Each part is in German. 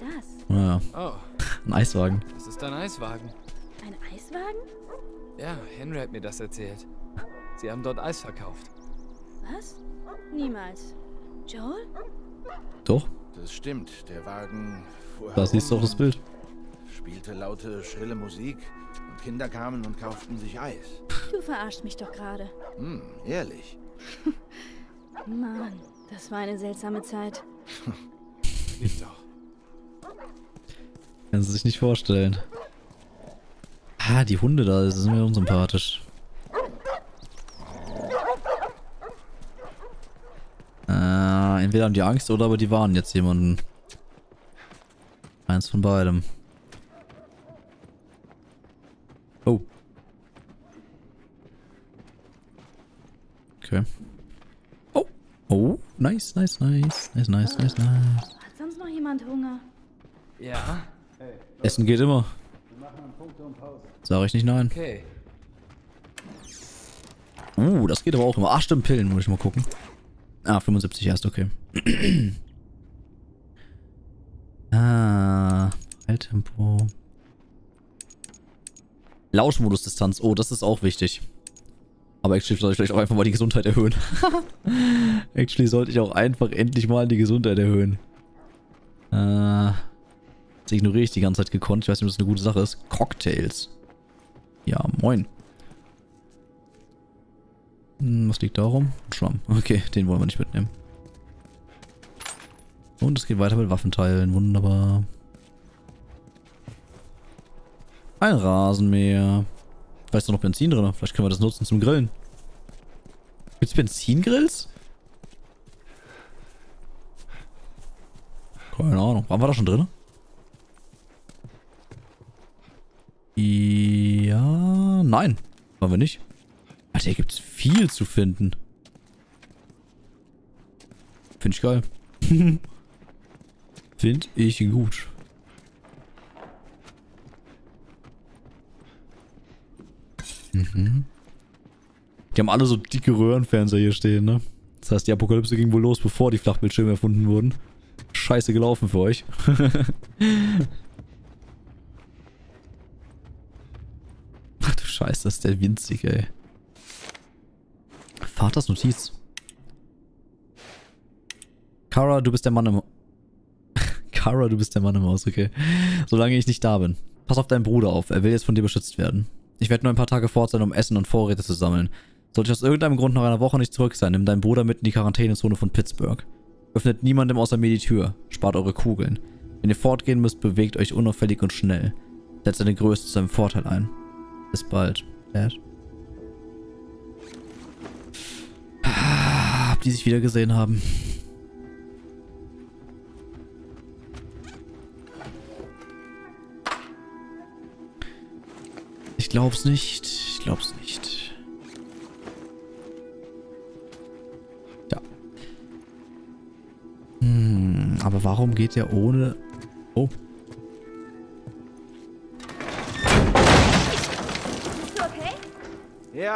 das? Naja, Oh, ein Eiswagen. das ist ein Eiswagen. Ein Eiswagen? Ja, Henry hat mir das erzählt. Sie haben dort Eis verkauft. Was? Niemals. Joel? Doch, Das stimmt. Der Wagen fuhr da siehst du auch herum das Bild. spielte laute, schrille Musik. Und Kinder kamen und kauften sich Eis. Du verarschst mich doch gerade. Hm, ehrlich. Mann, das war eine seltsame Zeit. Geht doch. Du sich nicht vorstellen. Ah, die Hunde da, das ist mir unsympathisch. Äh, entweder haben die Angst oder aber die warnen jetzt jemanden. Eins von beidem. Oh. Okay. Oh. Oh. Nice, nice, nice. Nice, nice, nice, nice. Hat sonst noch jemand Hunger? Ja, Essen geht immer. Sag ich nicht nein. okay. Uh, das geht aber auch immer. Ach, stimmt, Pillen, muss ich mal gucken. Ah, 75 erst, okay. ah, Heiltempo. Lauschmodus-Distanz. Oh, das ist auch wichtig. Aber actually sollte ich vielleicht auch einfach mal die Gesundheit erhöhen. actually sollte ich auch einfach endlich mal die Gesundheit erhöhen. Äh, das ignoriere ich die ganze Zeit gekonnt. Ich weiß nicht, ob das eine gute Sache ist. Cocktails. Ja, moin. Hm, was liegt da rum? Ein Schwamm. Okay, den wollen wir nicht mitnehmen. Und es geht weiter mit Waffenteilen. Wunderbar. Ein Rasenmäher. Da ist doch noch Benzin drin. Vielleicht können wir das nutzen zum Grillen. Gibt's Benzingrills? Keine Ahnung. Waren wir da schon drin? Ja, nein. Waren wir nicht. Alter, hier gibt's viel zu finden. Finde ich geil. Finde ich gut. Mhm. Die haben alle so dicke Röhrenfernseher hier stehen, ne? Das heißt, die Apokalypse ging wohl los, bevor die Flachbildschirme erfunden wurden. Scheiße gelaufen für euch. Scheiße, das ist der winzig, ey. Vaters Notiz. Kara, du bist der Mann im... Kara, du bist der Mann im Haus, okay. Solange ich nicht da bin. Pass auf deinen Bruder auf, er will jetzt von dir beschützt werden. Ich werde nur ein paar Tage fort sein, um Essen und Vorräte zu sammeln. Sollte ich aus irgendeinem Grund nach einer Woche nicht zurück sein, nimm deinen Bruder mit in die Quarantänezone von Pittsburgh. Öffnet niemandem außer mir die Tür. Spart eure Kugeln. Wenn ihr fortgehen müsst, bewegt euch unauffällig und schnell. Setzt deine Größe zu seinem Vorteil ein. Bis bald, Dad. Ah, Ob die sich wieder gesehen haben. Ich glaub's nicht. Ich glaub's nicht. Ja. Hm, aber warum geht der ohne... Oh.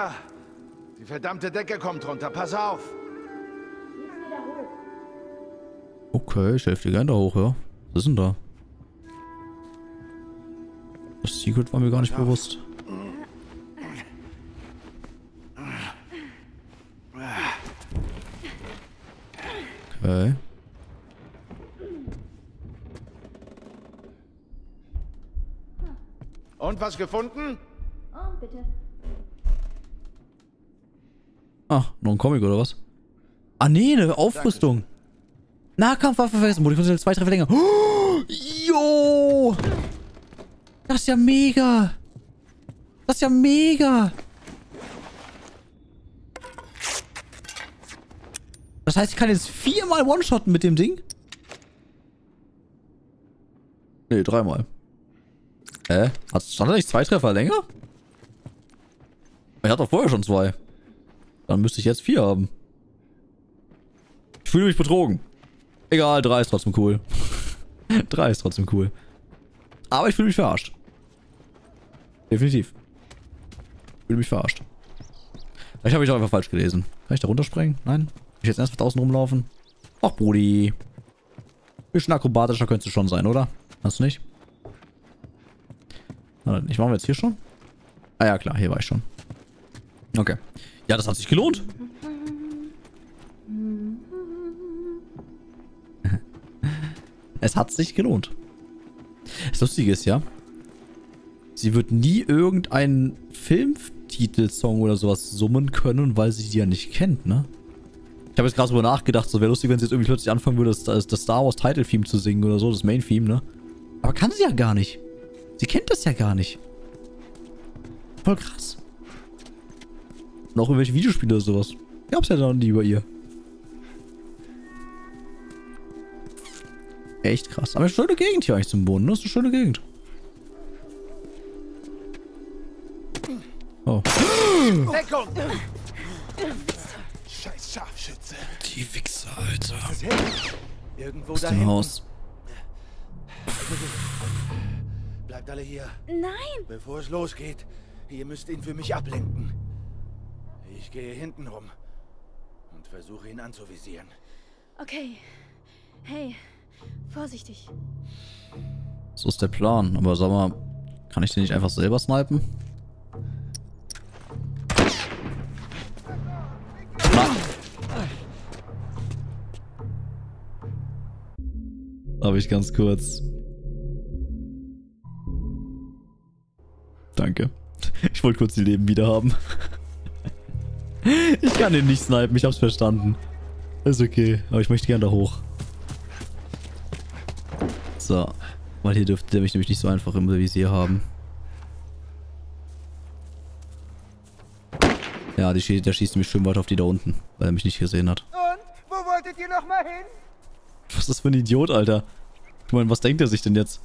Ja, die verdammte Decke kommt runter. Pass auf. Okay, ich helfe dir gerne da hoch, ja. Was ist denn da? Das Secret war mir gar nicht bewusst. Okay. Und was gefunden? Oh, bitte. Ah, noch ein Comic oder was? Ah, nee, eine Aufrüstung. Nahkampfwaffe vergessen. Modifikation zwei Treffer länger. Oh, jo! Das ist ja mega. Das ist ja mega. Das heißt, ich kann jetzt viermal One-Shotten mit dem Ding? Nee, dreimal. Hä? Hat, stand da nicht zwei Treffer länger? Er hat doch vorher schon zwei. Dann müsste ich jetzt vier haben. Ich fühle mich betrogen. Egal, drei ist trotzdem cool. drei ist trotzdem cool. Aber ich fühle mich verarscht. Definitiv. Ich fühle mich verarscht. Vielleicht habe ich auch einfach falsch gelesen. Kann ich da runterspringen? Nein? Ich jetzt erst draußen rumlaufen? Ach, Brudi. Bisschen akrobatischer könntest du schon sein, oder? Hast du nicht? Ich waren wir jetzt hier schon? Ah ja, klar, hier war ich schon. Okay. Ja, das hat sich gelohnt. es hat sich gelohnt. Das Lustige ist ja, sie wird nie irgendeinen Filmtitelsong oder sowas summen können, weil sie die ja nicht kennt, ne? Ich habe jetzt gerade drüber nachgedacht, so wäre lustig, wenn sie jetzt irgendwie plötzlich anfangen würde, das, das Star Wars Title Theme zu singen oder so, das Main Theme, ne? Aber kann sie ja gar nicht. Sie kennt das ja gar nicht. Voll krass. Und auch irgendwelche Videospiele oder sowas. Gab's ja dann nie bei ihr. Echt krass. Aber eine schöne Gegend hier eigentlich zum Boden, ne? Das ist eine schöne Gegend. Oh. Deckung! Scheiß Scharfschütze. Die Wichser, Alter. Irgendwo Aus da dem. Haus. Bleibt alle hier. Nein! Bevor es losgeht, ihr müsst ihn für mich ablenken. Ich gehe hinten rum und versuche ihn anzuvisieren. Okay. Hey, vorsichtig. So ist der Plan. Aber sag mal, kann ich den nicht einfach selber snipen? Habe ich ganz kurz. Danke. Ich wollte kurz die Leben wieder haben. Ich kann den nicht snipen, ich hab's verstanden. Ist okay, aber ich möchte gerne da hoch. So. Weil hier dürfte der mich nämlich nicht so einfach im Visier haben. Ja, die der schießt nämlich schön weiter auf die da unten, weil er mich nicht gesehen hat. Und? Wo wolltet ihr noch mal hin? Was ist das für ein Idiot, Alter? Ich meine, was denkt er sich denn jetzt?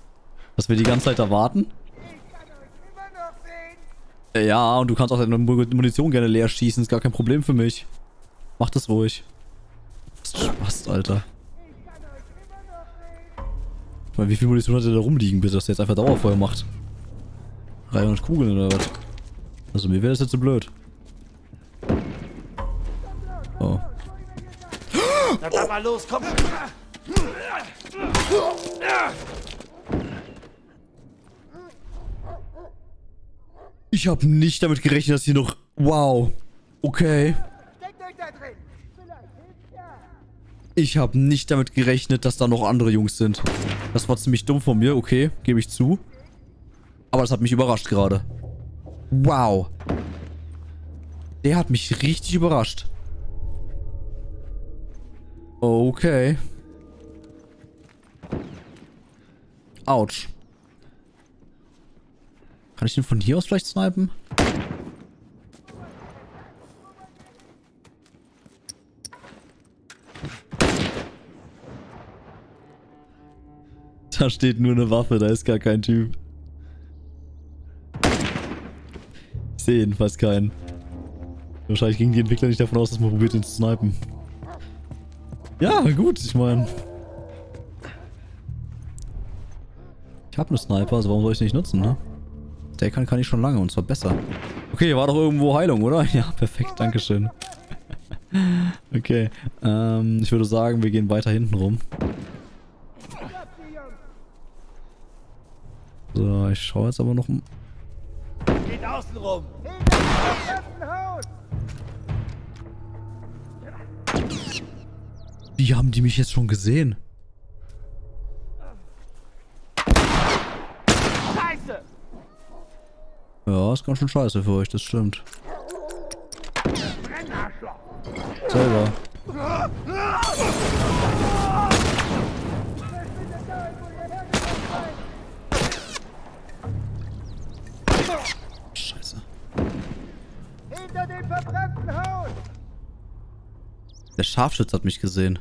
Dass wir die ganze Zeit da warten? Ich kann euch immer noch sehen. Äh, Ja, und du kannst auch deine Mu- Munition gerne leer schießen, ist gar kein Problem für mich. Mach das ruhig. Das ist Spaß, Alter. Ich meine, wie viel Munition hat er da rumliegen, bis er das jetzt einfach Dauerfeuer macht? 300 Kugeln oder was? Also mir wäre das jetzt zu blöd. Oh. Na dann mal los, komm! Ich habe nicht damit gerechnet, dass hier noch... Wow. Okay. Ich habe nicht damit gerechnet, dass da noch andere Jungs sind. Das war ziemlich dumm von mir, okay, gebe ich zu. Aber das hat mich überrascht gerade. Wow. Der hat mich richtig überrascht. Okay. Autsch. Kann ich den von hier aus vielleicht snipen? Da steht nur eine Waffe, da ist gar kein Typ. Ich sehe jedenfalls keinen. Wahrscheinlich gingen die Entwickler nicht davon aus, dass man probiert, ihn zu snipen. Ja, gut, ich meine. Ich habe einen Sniper, also warum soll ich den nicht nutzen, ne? Der kann, kann ich schon lange und zwar besser. Okay, hier war doch irgendwo Heilung, oder? Ja, perfekt, dankeschön. okay, ähm, ich würde sagen, wir gehen weiter hinten rum. So, ich schaue jetzt aber noch... Geht außen rum! Wie haben die mich jetzt schon gesehen? Ja, ist ganz schön scheiße für euch, das stimmt. Selber. Scheiße. Hinter dem verbrannten Haus. Der Scharfschütze hat mich gesehen.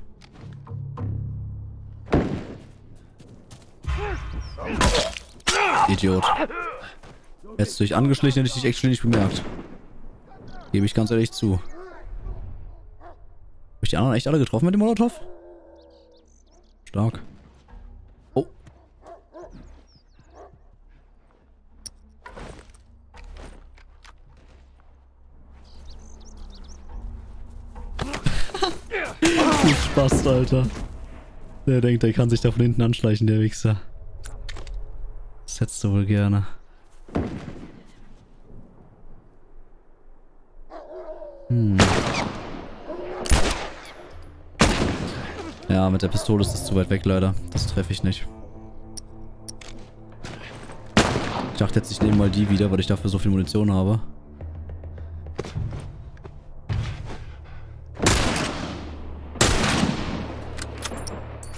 Idiot. Hättest du dich angeschlichen, hätte ich dich echt schnell nicht bemerkt. Gebe ich ganz ehrlich zu. Hab ich die anderen echt alle getroffen mit dem Molotow? Stark. Oh. Du Spaß, Alter. Der denkt, er kann sich da von hinten anschleichen, der Wichser. Das hättest du wohl gerne. Mit der Pistole ist das zu weit weg, leider. Das treffe ich nicht. Ich dachte jetzt, ich nehme mal die wieder, weil ich dafür so viel Munition habe.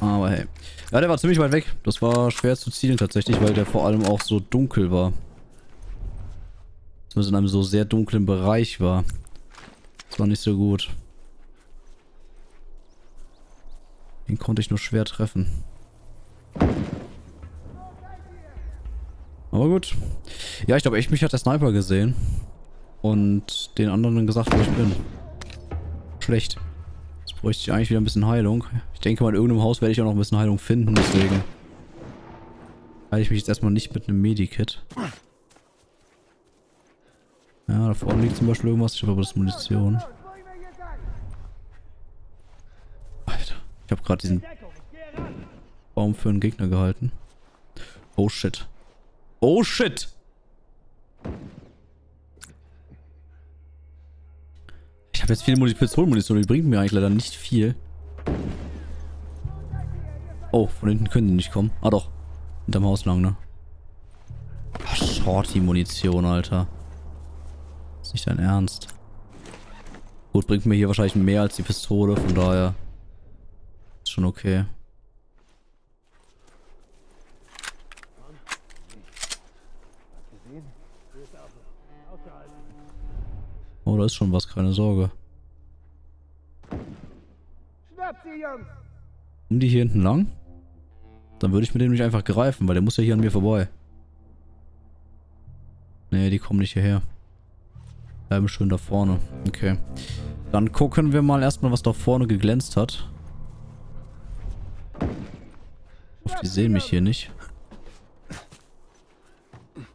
Aber hey. Ja, der war ziemlich weit weg. Das war schwer zu zielen tatsächlich, weil der vor allem auch so dunkel war. Zumindest in einem so sehr dunklen Bereich war. Das war nicht so gut. Den konnte ich nur schwer treffen. Aber gut. Ja, ich glaube echt, mich hat der Sniper gesehen. Und den anderen gesagt, wo ich bin. Schlecht. Jetzt bräuchte ich eigentlich wieder ein bisschen Heilung. Ich denke mal, in irgendeinem Haus werde ich auch noch ein bisschen Heilung finden, deswegen heile ich mich jetzt erstmal nicht mit einem Medikit. Ja, da vorne liegt zum Beispiel irgendwas. Ich habe aber das Munition. Los, wohin wir gegangen? Alter, ich habe gerade diesen. Baum für einen Gegner gehalten. Oh shit. Oh shit! Ich habe jetzt viel Muni- Pistolenmunition, die bringt mir eigentlich leider nicht viel. Oh, von hinten können die nicht kommen. Ah doch. Hinterm Haus lang, ne? Shorty-Munition, Alter. Ist nicht dein Ernst. Gut, bringt mir hier wahrscheinlich mehr als die Pistole, von daher. Schon okay. Oh, da ist schon was, keine Sorge. Um die hier hinten lang? Dann würde ich mit dem nicht einfach greifen, weil der muss ja hier an mir vorbei. Nee, die kommen nicht hierher. Bleiben schön da vorne. Okay. Dann gucken wir mal erstmal, was da vorne geglänzt hat. Ich hoffe, die sehen mich hier nicht.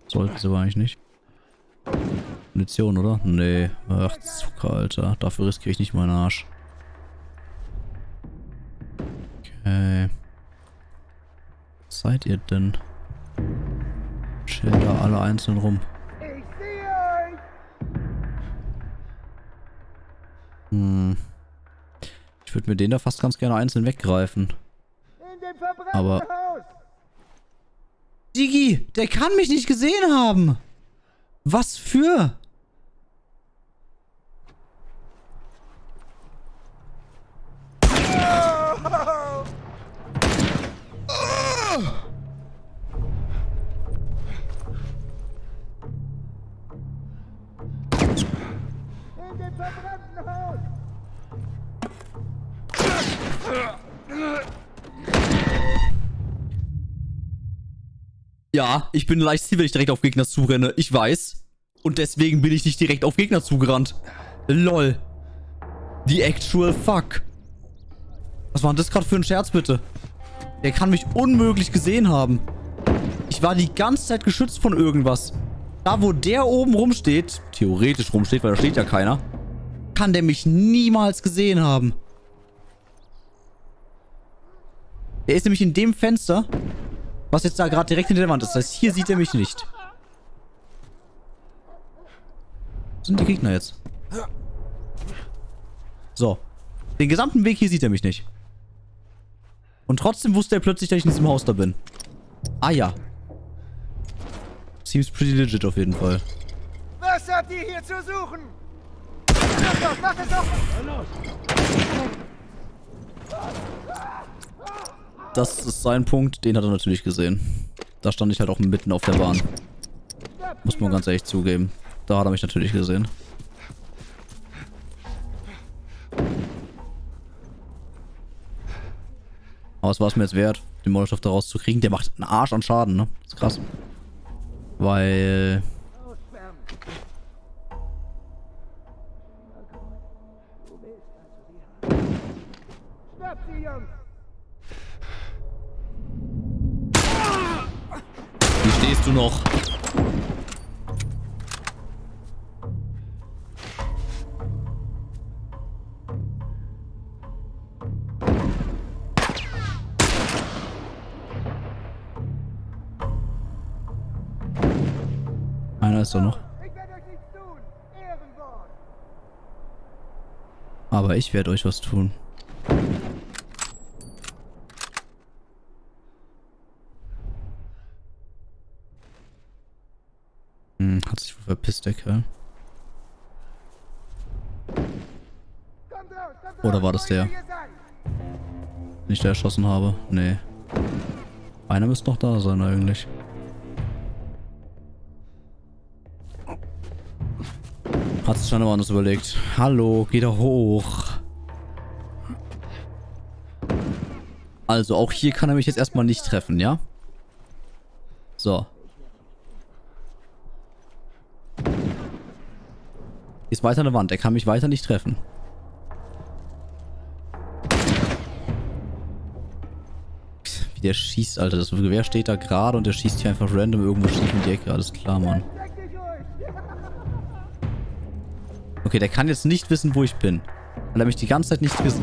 Sollten sie aber eigentlich nicht. Munition, oder? Nee. Ach, Zucker, Alter. Dafür riskiere ich nicht meinen Arsch. Okay. Was seid ihr denn? Chill da alle einzeln rum. Hm. Ich würde mir den da fast ganz gerne einzeln weggreifen. Aber-. Digi, der kann mich nicht gesehen haben. Was für? Verbrannten. Ja, ich bin leicht ziel, wenn ich direkt auf Gegner zurenne. Ich weiß. Und deswegen bin ich nicht direkt auf Gegner zugerannt. Lol. The actual fuck. Was war denn das gerade für ein Scherz, bitte? Der kann mich unmöglich gesehen haben. Ich war die ganze Zeit geschützt von irgendwas. Da, wo der oben rumsteht, theoretisch rumsteht, weil da steht ja keiner, kann der mich niemals gesehen haben. Der ist nämlich in dem Fenster, was jetzt da gerade direkt hinter der Wand ist. Das heißt, hier sieht er mich nicht. Wo sind die Gegner jetzt? So. Den gesamten Weg hier sieht er mich nicht. Und trotzdem wusste er plötzlich, dass ich in diesem Haus da bin. Ah ja. Seems pretty legit auf jeden Fall. Was habt ihr hier zu suchen? Mach doch, mach es doch. Das ist sein Punkt. Den hat er natürlich gesehen. Da stand ich halt auch mitten auf der Bahn. Muss man ganz ehrlich zugeben. Da hat er mich natürlich gesehen. Aber es war es mir jetzt wert, den Molotow da rauszukriegen. Der macht einen Arsch an Schaden, ne? Das ist krass. Weil... stehst du noch? Einer ist doch noch. Aber ich werde euch was tun. Verpisst, der Kerl. Oder war das der? ich da erschossen habe? Nee. Einer müsste noch da sein eigentlich. Hat sich schon anders überlegt. Hallo, geh da hoch. Also, auch hier kann er mich jetzt erstmal nicht treffen, ja? So. Ist weiter eine Wand. Er kann mich weiter nicht treffen. Wie der schießt, Alter. Das Gewehr steht da gerade und der schießt hier einfach random irgendwo schief in die Ecke. Alles klar, Mann. Okay, der kann jetzt nicht wissen, wo ich bin. Weil er mich die ganze Zeit nicht ges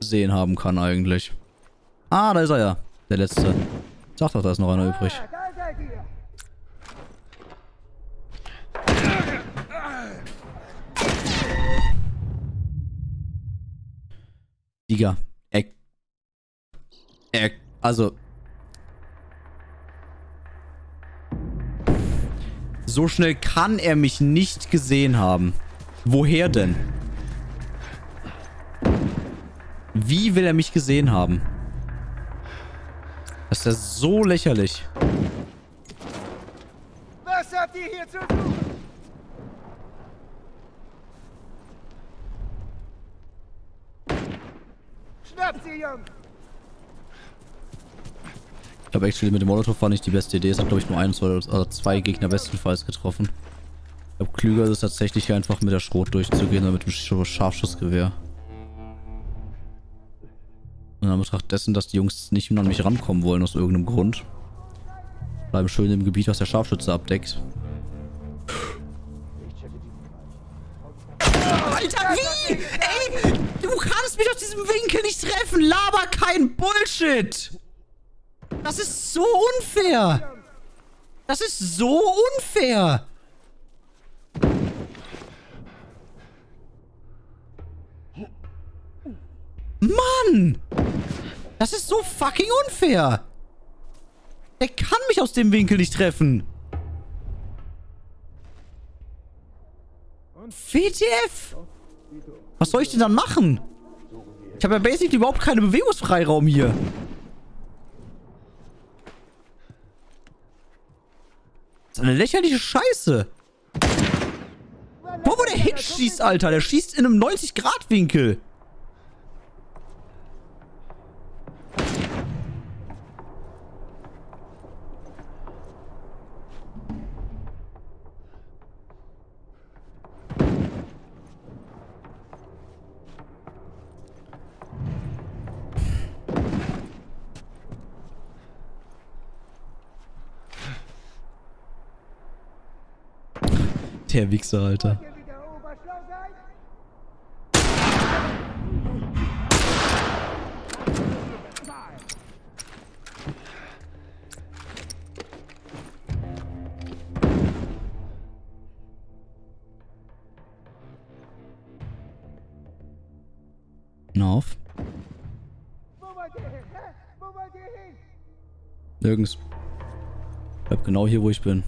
gesehen haben kann eigentlich. Ah, da ist er ja. Der letzte. Sag doch, da ist noch einer übrig. Ah, da seid ihr. Digga. Er, er, also. So schnell kann er mich nicht gesehen haben. Woher denn? Wie will er mich gesehen haben? Das ist ja so lächerlich. Was habt ihr hier zu suchen? Schnappt sie, Jungs. Ich glaube, actually mit dem Molotov war nicht die beste Idee. Es hat, glaube ich, nur ein oder zwei Gegner bestenfalls getroffen. Ich glaube, klüger ist es tatsächlich einfach mit der Schrot durchzugehen oder mit dem Sch Scharfschussgewehr. In Betracht dessen, dass die Jungs nicht mehr an mich rankommen wollen aus irgendeinem Grund. Bleiben schön im Gebiet, was der Scharfschütze abdeckt. Kein Bullshit. Das ist so unfair. Das ist so unfair. Mann! Das ist so fucking unfair. Der kann mich aus dem Winkel nicht treffen. WTF? Was soll ich denn dann machen? Ich habe ja basically überhaupt keinen Bewegungsfreiraum hier. Das ist eine lächerliche Scheiße. Guck, wo der hinschießt, Alter. Der schießt in einem 90-Grad-Winkel. Der Wichser, Alter. Auf. Nirgends. Bleib genau hier, wo ich bin.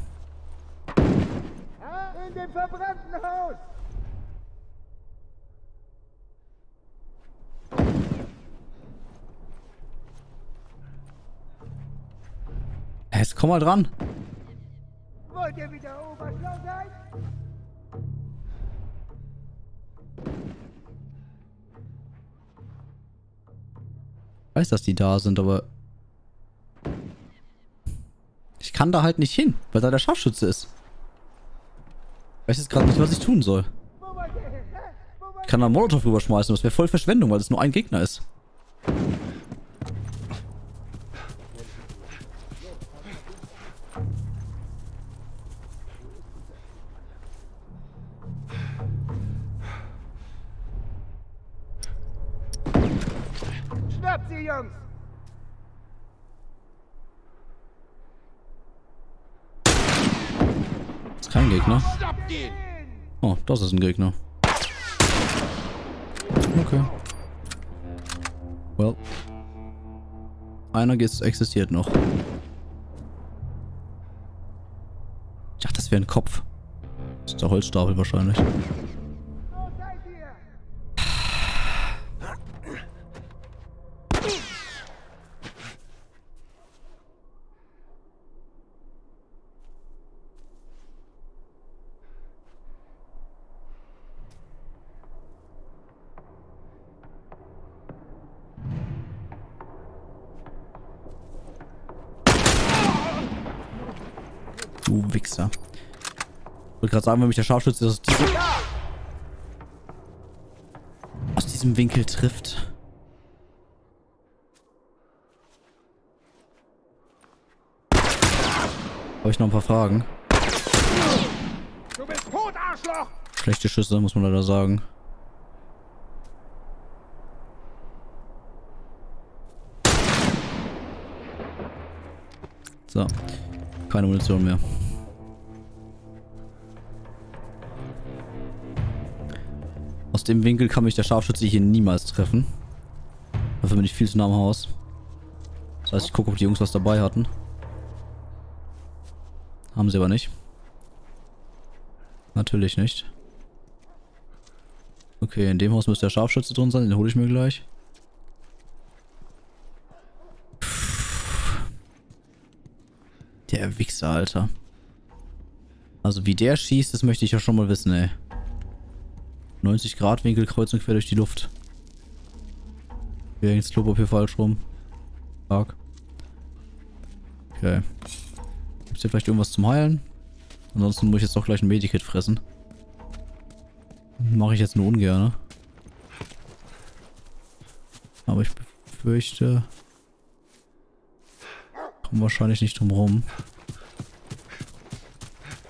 Verbrannten Haus. Jetzt komm mal dran. Wollt ihr wieder oberschlau sein? Ich weiß, dass die da sind, aber... Ich kann da halt nicht hin, weil da der Scharfschütze ist. Ich weiß jetzt gerade nicht, was ich tun soll. Ich kann da einen Molotow rüberschmeißen, das wäre voll Verschwendung, weil es nur ein Gegner ist. Kein Gegner. Oh, das ist ein Gegner. Okay. Well. Einer existiert noch. Ich dachte, das wäre ein Kopf. Das ist der Holzstapel wahrscheinlich. Wo seid ihr? Du Wichser. Ich wollte gerade sagen, wenn mich der Scharfschütze aus diesem, aus diesem Winkel trifft. Habe ich noch ein paar Fragen. Du bist tot, Arschloch! Schlechte Schüsse, muss man leider sagen. So. Keine Munition mehr. Aus dem Winkel kann mich der Scharfschütze hier niemals treffen. Dafür bin ich viel zu nah am Haus. Das heißt, ich gucke, ob die Jungs was dabei hatten. Haben sie aber nicht. Natürlich nicht. Okay, in dem Haus müsste der Scharfschütze drin sein, den hole ich mir gleich. Der Wichser, Alter. Also wie der schießt, das möchte ich ja schon mal wissen, ey. 90 Grad Winkel kreuz und quer durch die Luft. Das Klopapier falsch rum. Stark. Okay. Gibt's hier vielleicht irgendwas zum Heilen? Ansonsten muss ich jetzt doch gleich ein Medikit fressen. Mache ich jetzt nur ungern. Aber ich befürchte... Kommen wahrscheinlich nicht drum rum.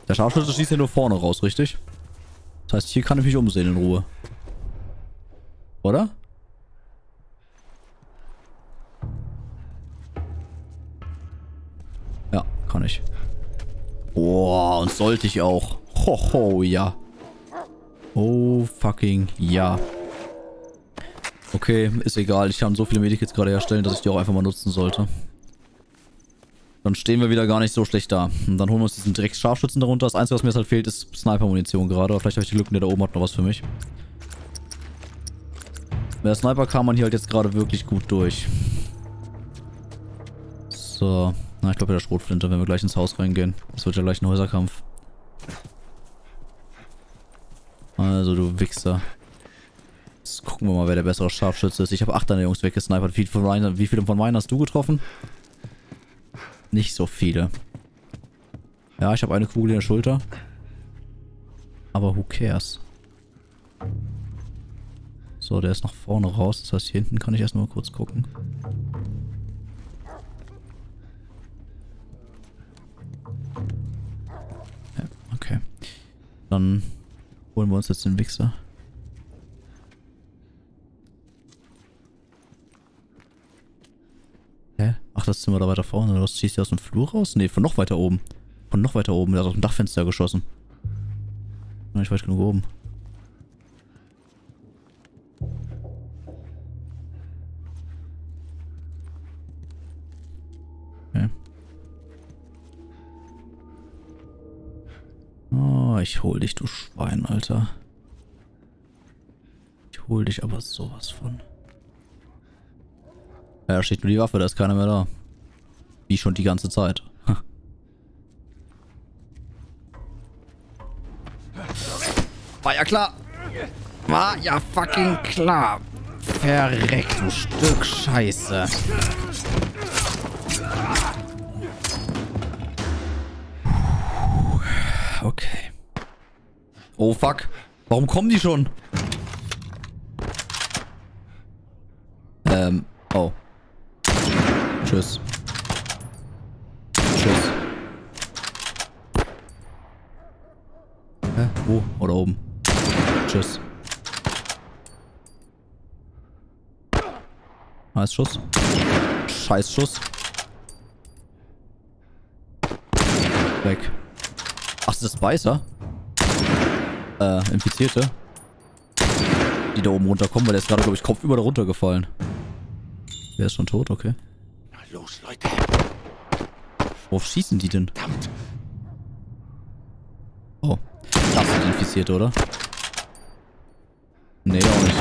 Der Scharfschütze schießt ja nur vorne raus, richtig? Das heißt, hier kann ich mich umsehen in Ruhe. Oder? Ja, kann ich. Boah, und sollte ich auch. Hoho, ja. Oh, fucking ja. Okay, ist egal. Ich kann so viele Medikits gerade herstellen, dass ich die auch einfach mal nutzen sollte. Dann stehen wir wieder gar nicht so schlecht da. Und dann holen wir uns diesen Drecks-Scharfschützen darunter. Das Einzige, was mir jetzt halt fehlt, ist Sniper-Munition gerade. Aber vielleicht habe ich die Lücken, der da oben hat noch was für mich. Mit der Sniper kam man hier halt jetzt gerade wirklich gut durch. So. Na, ich glaube der Schrotflinte, wenn wir gleich ins Haus reingehen. Das wird ja gleich ein Häuserkampf. Also, du Wichser. Jetzt gucken wir mal, wer der bessere Scharfschütze ist. Ich habe acht deiner Jungs weggesnipert. Wie, wie viele von meinen hast du getroffen? Nicht so viele. Ja, ich habe eine Kugel in der Schulter. Aber who cares? So, der ist nach vorne raus. Das heißt, hier hinten kann ich erstmal kurz gucken. Ja, okay. Dann holen wir uns jetzt den Wichser. Hä? Ach, das Zimmer da weiter vorne. Oder was schießt der aus dem Flur raus? Ne, von noch weiter oben. Von noch weiter oben. Der hat aus dem Dachfenster geschossen. War Nicht weit genug oben. Okay. Oh, ich hol dich, du Schwein, Alter. Ich hol dich aber sowas von. Ja, da steht nur die Waffe, da ist keiner mehr da. Wie schon die ganze Zeit. War ja klar. War ja fucking klar. Verreckt, du Stück Scheiße. Okay. Oh fuck. Warum kommen die schon? Ähm, oh. Tschüss. Tschüss. Hä? Wo? Oder oben? Tschüss. Nice Schuss. Scheiß Schuss. Weg. Ach, das ist Beißer? Äh, Infizierte? Die da oben runterkommen, weil der ist gerade, glaube ich, kopfüber da runtergefallen. Der ist schon tot, okay. Los, Leute. Worauf schießen die denn? Verdammt. Oh. Das sind Infizierte, oder? Nee, auch nicht.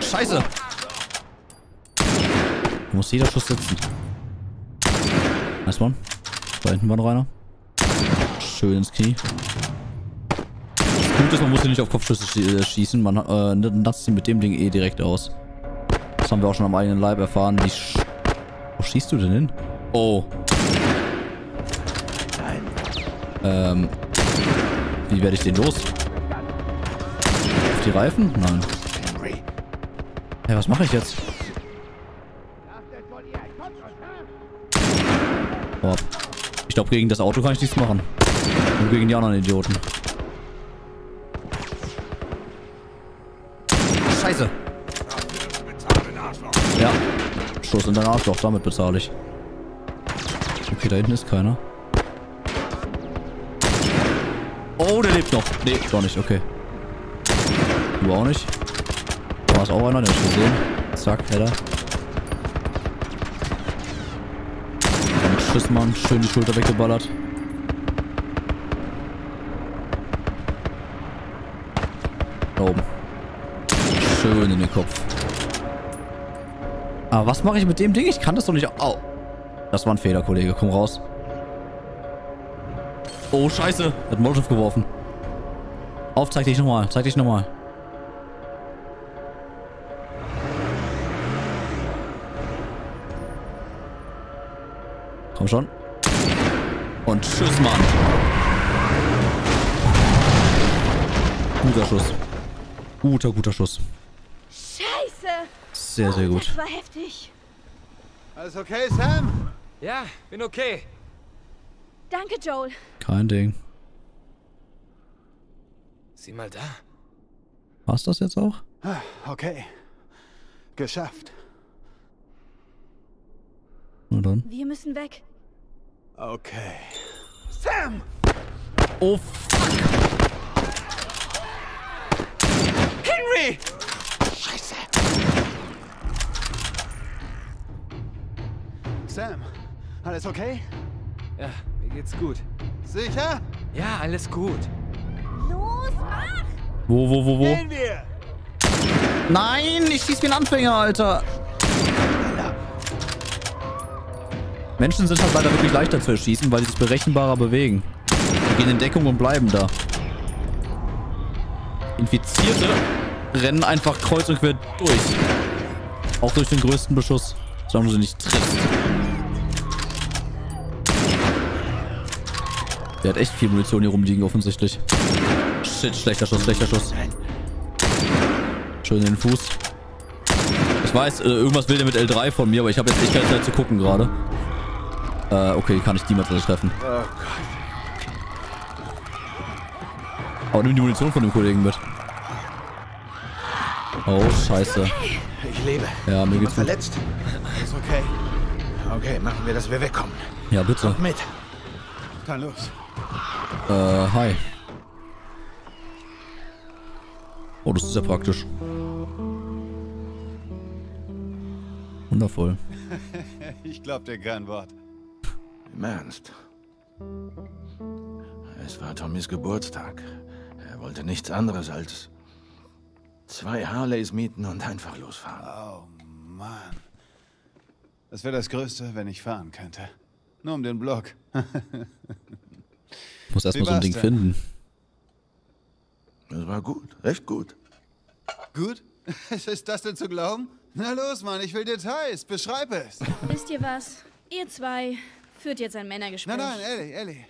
Scheiße! Da muss jeder Schuss sitzen. Nice one. Da hinten war noch einer. Schön ins Knie. Das Gute ist, man muss hier nicht auf Kopfschüsse äh, schießen. Man äh, natzt sie mit dem Ding eh direkt aus. Das haben wir auch schon am eigenen Leib erfahren. Wie sch Wo schießt du denn hin? Oh. Nein. Ähm. Wie werde ich den los? Auf die Reifen? Nein. Hey, was mache ich jetzt? Oh. Ich glaube, gegen das Auto kann ich nichts machen. Nur gegen die anderen Idioten. Stoß in dein Arschloch, damit bezahle ich. Okay, da hinten ist keiner. Oh, der lebt noch. Nee, doch nicht, okay. Du auch nicht. Da ist auch einer, den ich gesehen. Zack, Header. Ein Schissmann, schön die Schulter weggeballert. Da oben. Schön in den Kopf. Aber was mache ich mit dem Ding? Ich kann das doch nicht... Au. Das war ein Fehler, Kollege. Komm raus. Oh, scheiße. Hat Molotov geworfen. Auf, zeig dich nochmal. Zeig dich nochmal. Komm schon. Und tschüss, Mann. Guter Schuss. Guter, guter Schuss. Sehr, sehr gut. Das war heftig. Alles okay, Sam? Ja, bin okay. Danke, Joel. Kein Ding. Sieh mal da. War's das jetzt auch? Ah, Okay. Geschafft. Na dann. Wir müssen weg. Okay. Sam! Oh, Henry! Scheiße. Sam, alles okay? Ja, mir geht's gut. Sicher? Ja, alles gut. Los, mach! Wo, wo, wo, wo? Gehen wir! Nein, ich schieß wie ein Anfänger, Alter. Menschen sind halt leider wirklich leichter zu erschießen, weil sie sich berechenbarer bewegen. Die gehen in Deckung und bleiben da. Infizierte rennen einfach kreuz und quer durch. Auch durch den größten Beschuss. Solange du sie nicht triffst. Der hat echt viel Munition hier rumliegen, offensichtlich. Shit, schlechter Schuss, schlechter Schuss. Schön in den Fuß. Ich weiß, äh, irgendwas will der mit L3 von mir, aber ich habe jetzt echt keine Zeit zu gucken gerade. Äh, okay, kann ich niemals alle treffen. Oh Gott. Aber nimm die Munition von dem Kollegen mit. Oh, scheiße. Ich lebe. Ja, mir geht's verletzt? Ist okay. Okay, machen wir, dass wir wegkommen. Ja, bitte. Mit. Dann los. Äh, hi. Oh, das ist ja praktisch. Wundervoll. Ich glaub dir kein Wort. Im Ernst. Es war Tommys Geburtstag. Er wollte nichts anderes als zwei Harleys mieten und einfach losfahren. Oh Mann. Das wäre das Größte, wenn ich fahren könnte. Nur um den Block. Muss erstmal so ein Ding denn? finden. Das war gut, recht gut. Gut? Ist das denn zu glauben? Na los, Mann, ich will Details. Beschreib es. Wisst ihr was? Ihr zwei führt jetzt ein Männergespräch. Nein, nein, Ellie, Ellie.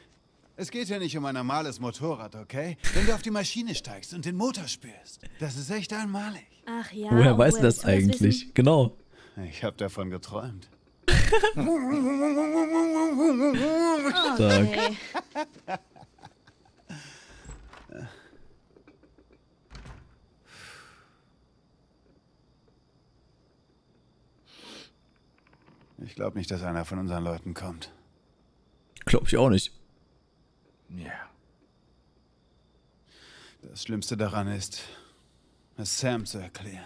Es geht hier nicht um ein normales Motorrad, okay? Wenn du auf die Maschine steigst und den Motor spürst, das ist echt einmalig. Ach ja. Woher weißt du woher das wissen? eigentlich? Genau. Ich habe davon geträumt. Okay. Ich glaube nicht, dass einer von unseren Leuten kommt. Glaub ich auch nicht. Ja. Das Schlimmste daran ist, es Sam zu erklären.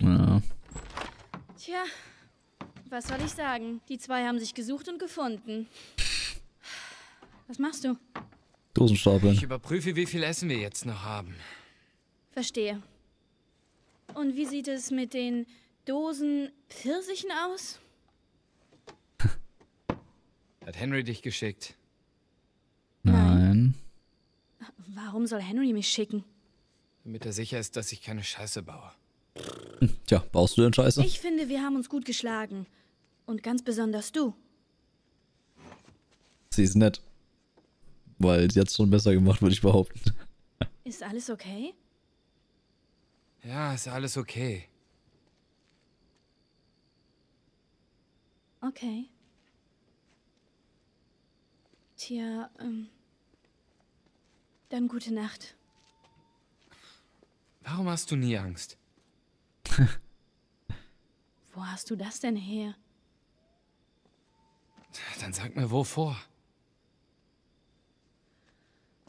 Ja. Tja, was soll ich sagen? Die zwei haben sich gesucht und gefunden. Was machst du? Dosenstapeln. Ich überprüfe, wie viel Essen wir jetzt noch haben. Verstehe. Und wie sieht es mit den Dosen Pfirsichen aus? Hat Henry dich geschickt? Nein. Warum soll Henry mich schicken? Damit er sicher ist, dass ich keine Scheiße baue. Tja, baust du denn Scheiße? Ich finde, wir haben uns gut geschlagen. Und ganz besonders du. Sie ist nett. Weil sie hat es schon besser gemacht, würde ich behaupten. Ist alles okay? Ja, ist alles okay. Okay. Tja, ähm. Dann gute Nacht. Warum hast du nie Angst? Wo hast du das denn her? Dann sag mir, wovor?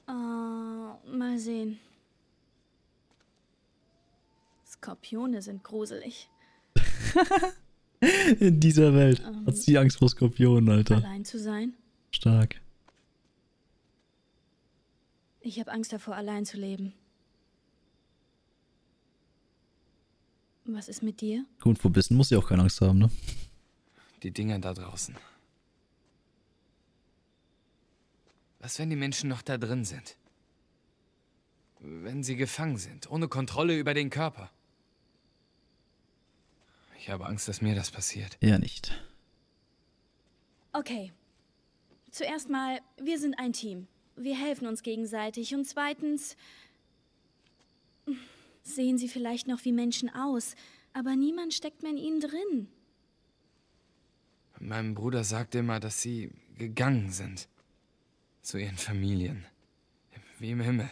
Oh, mal sehen. Skorpione sind gruselig. In dieser Welt Ähm. hat sie Angst vor Skorpionen, Alter. Allein zu sein? Stark. Ich habe Angst davor, allein zu leben. Was ist mit dir? Gut, vor Bissen muss sie auch keine Angst haben, ne? Die Dinger da draußen. Was, wenn die Menschen noch da drin sind? Wenn sie gefangen sind, ohne Kontrolle über den Körper? Ich habe Angst, dass mir das passiert. Eher nicht. Okay. Zuerst mal, wir sind ein Team. Wir helfen uns gegenseitig. Und zweitens, sehen sie vielleicht noch wie Menschen aus, aber niemand steckt mehr in ihnen drin. Mein Bruder sagt immer, dass sie gegangen sind. Zu ihren Familien. Wie im Himmel.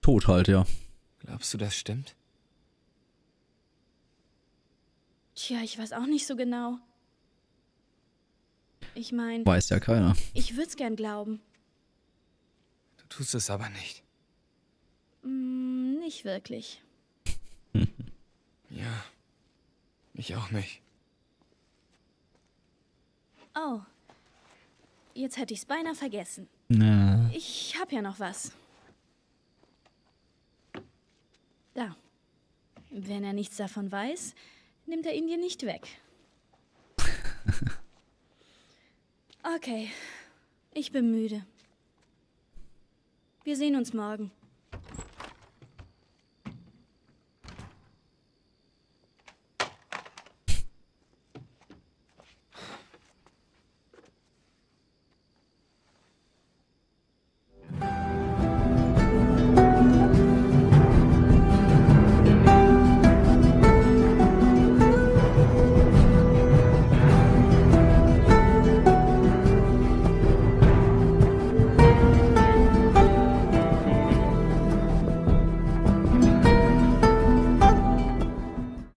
Tot halt, ja. Glaubst du, das stimmt? Tja, ich weiß auch nicht so genau. Ich meine, Weiß ja keiner. ich würde es gern glauben. Du tust es aber nicht. Hm, nicht wirklich. Ja. Ich auch nicht. Oh. Jetzt hätte ich's beinahe vergessen. Ja. Ich hab ja noch was. Da. Wenn er nichts davon weiß, nimmt er ihn dir nicht weg. Okay. Ich bin müde. Wir sehen uns morgen.